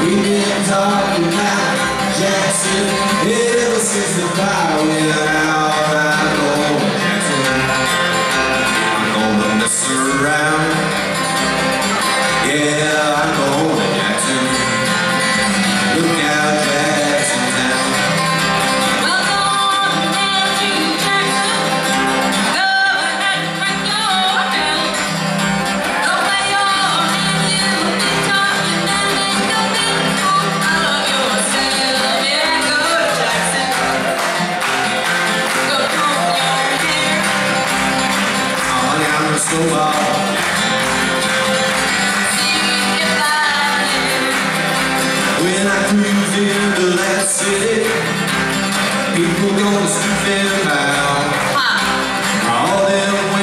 We've been talking about Jackson ever since the fire went out. Let's go out. When I cruise in the last city, people gonna scoop them out. All them